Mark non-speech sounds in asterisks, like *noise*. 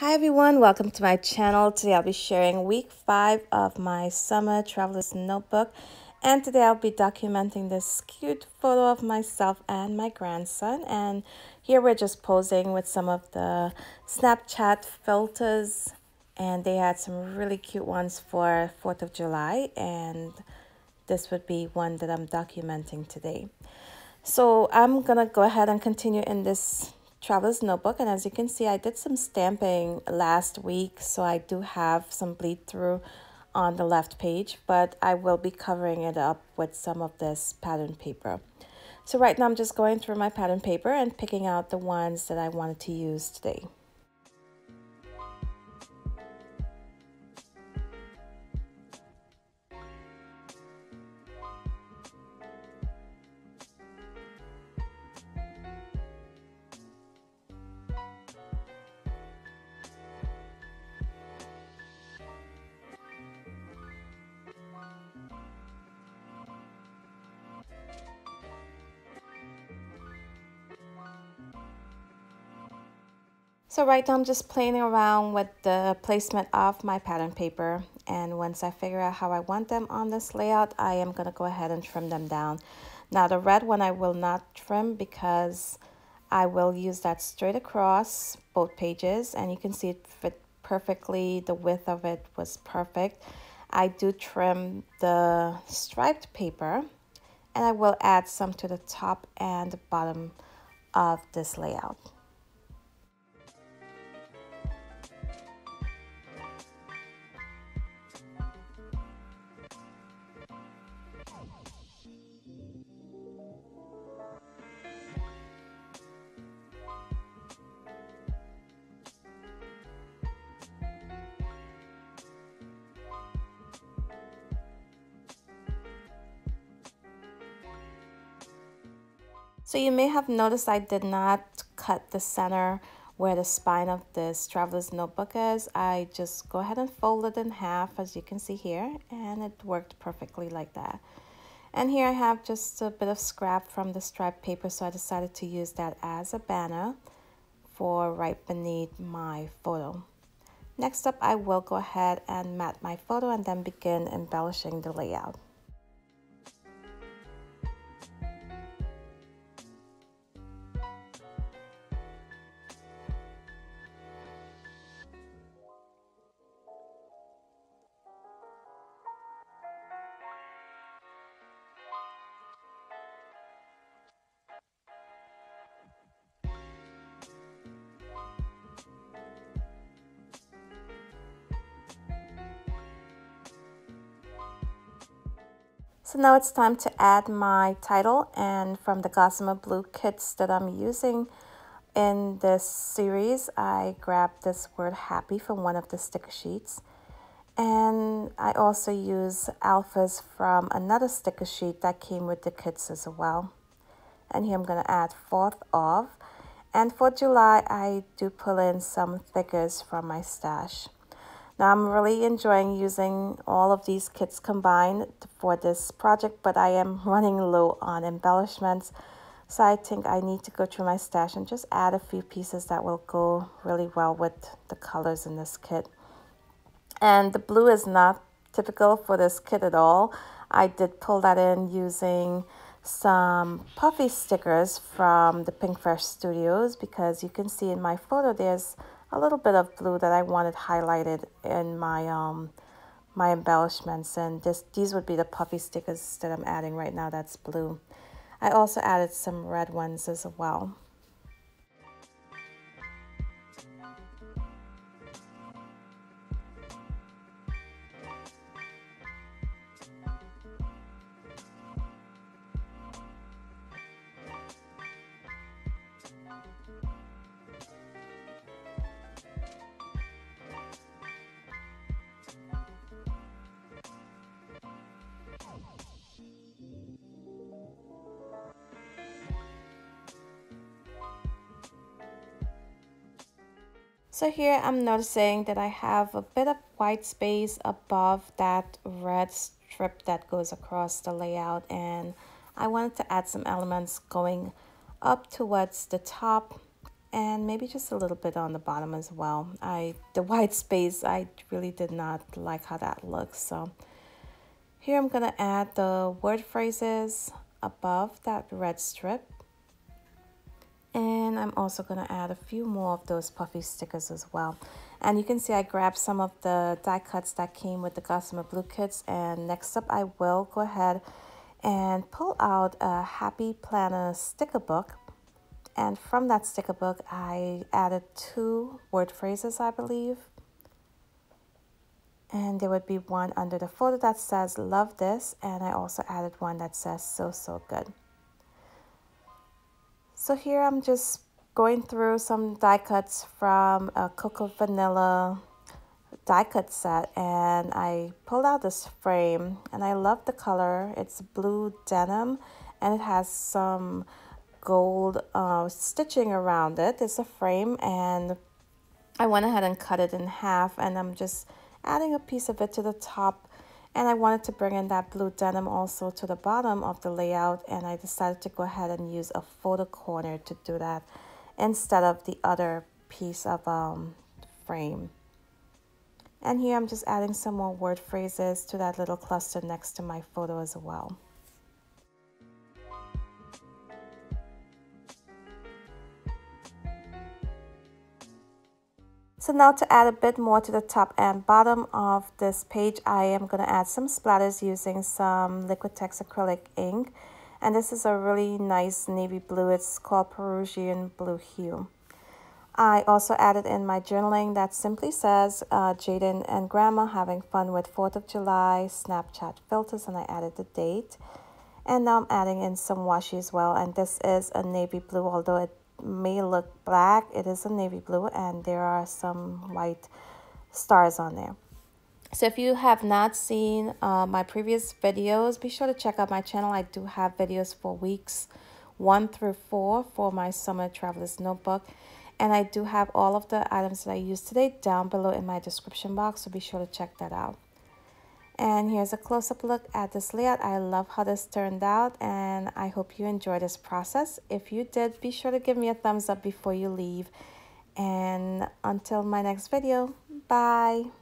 Hi everyone, welcome to my channel. Today I'll be sharing week five of my summer traveler's notebook. And today I'll be documenting this cute photo of myself and my grandson. And here we're just posing with some of the Snapchat filters. And they had some really cute ones for 4th of July. And this would be one that I'm documenting today. So I'm gonna go ahead and continue in this traveler's notebook and as you can see I did some stamping last week so I do have some bleed through on the left page but I will be covering it up with some of this pattern paper. So right now I'm just going through my pattern paper and picking out the ones that I wanted to use today. So right now I'm just playing around with the placement of my pattern paper and once I figure out how I want them on this layout, I am going to go ahead and trim them down. Now the red one I will not trim because I will use that straight across both pages and you can see it fit perfectly. The width of it was perfect. I do trim the striped paper and I will add some to the top and bottom of this layout. So you may have noticed I did not cut the center where the spine of this traveler's notebook is. I just go ahead and fold it in half as you can see here and it worked perfectly like that. And here I have just a bit of scrap from the striped paper so I decided to use that as a banner for right beneath my photo. Next up I will go ahead and mat my photo and then begin embellishing the layout. So now it's time to add my title and from the Gossamer Blue kits that I'm using in this series, I grabbed this word happy from one of the sticker sheets. And I also use alphas from another sticker sheet that came with the kits as well. And here I'm going to add 4th of. And for July, I do pull in some figures from my stash. Now I'm really enjoying using all of these kits combined for this project, but I am *laughs* running low on embellishments. So I think I need to go through my stash and just add a few pieces that will go really well with the colors in this kit. And the blue is not typical for this kit at all. I did pull that in using some puffy stickers from the Pink Pinkfresh Studios because you can see in my photo there's a little bit of blue that I wanted highlighted in my um my embellishments and this these would be the puffy stickers that I'm adding right now that's blue. I also added some red ones as well. So here I'm noticing that I have a bit of white space above that red strip that goes across the layout and I wanted to add some elements going up towards the top and maybe just a little bit on the bottom as well. I The white space, I really did not like how that looks. So here I'm going to add the word phrases above that red strip. And I'm also going to add a few more of those puffy stickers as well. And you can see I grabbed some of the die cuts that came with the Gossamer Blue kits. And next up, I will go ahead and pull out a Happy Planner sticker book. And from that sticker book, I added two word phrases, I believe. And there would be one under the photo that says, love this. And I also added one that says, so, so good. So here I'm just going through some die cuts from a Cocoa Vanilla die cut set and I pulled out this frame and I love the color. It's blue denim and it has some gold uh, stitching around it. It's a frame and I went ahead and cut it in half and I'm just adding a piece of it to the top and I wanted to bring in that blue denim also to the bottom of the layout and I decided to go ahead and use a photo corner to do that instead of the other piece of um, frame. And here I'm just adding some more word phrases to that little cluster next to my photo as well. So now to add a bit more to the top and bottom of this page, I am going to add some splatters using some Liquitex acrylic ink. And this is a really nice navy blue. It's called Peruvian Blue Hue. I also added in my journaling that simply says uh, Jaden and Grandma having fun with 4th of July Snapchat filters and I added the date. And now I'm adding in some washi as well and this is a navy blue although it may look black. It is a navy blue and there are some white stars on there. So if you have not seen uh, my previous videos, be sure to check out my channel. I do have videos for weeks one through four for my Summer Traveler's Notebook. And I do have all of the items that I used today down below in my description box, so be sure to check that out. And here's a close-up look at this layout. I love how this turned out and I hope you enjoyed this process. If you did, be sure to give me a thumbs up before you leave. And until my next video, bye.